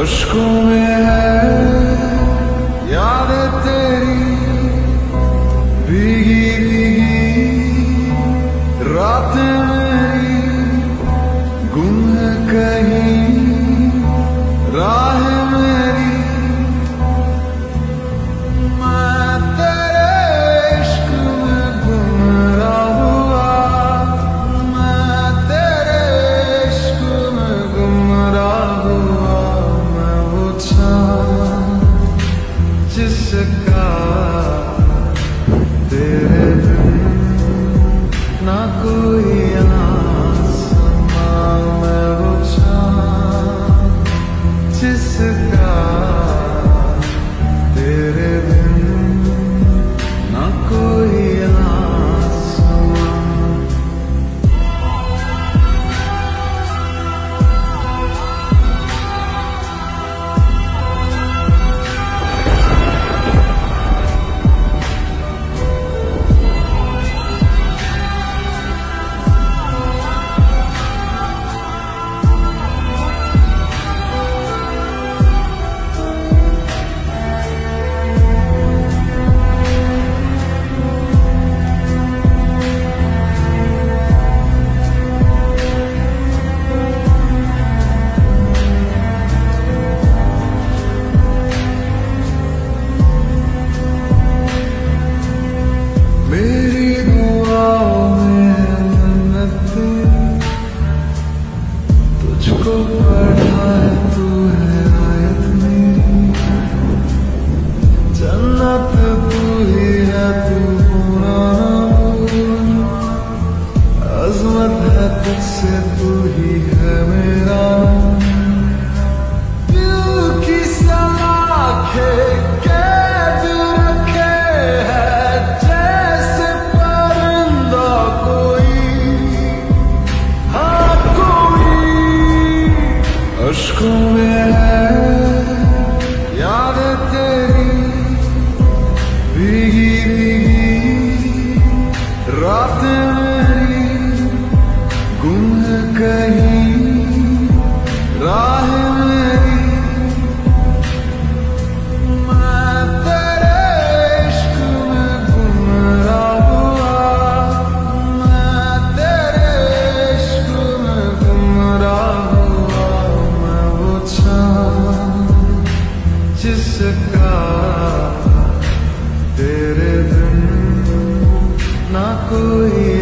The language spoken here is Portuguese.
अशकों में है school. कोई